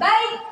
Baik,